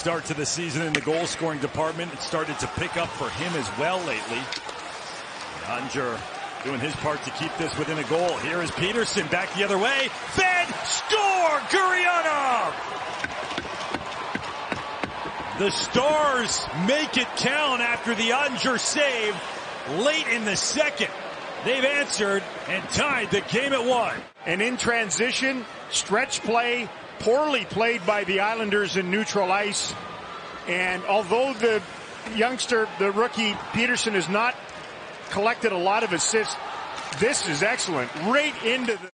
start to the season in the goal scoring department. It started to pick up for him as well lately. Oettinger doing his part to keep this within a goal. Here is Peterson back the other way. Fed, score, Gurianov! The Stars make it count after the Oettinger save late in the second. They've answered and tied the game at one. And in transition, stretch play, poorly played by the Islanders in neutral ice. And although the youngster, the rookie Peterson has not collected a lot of assists, this is excellent. Right into the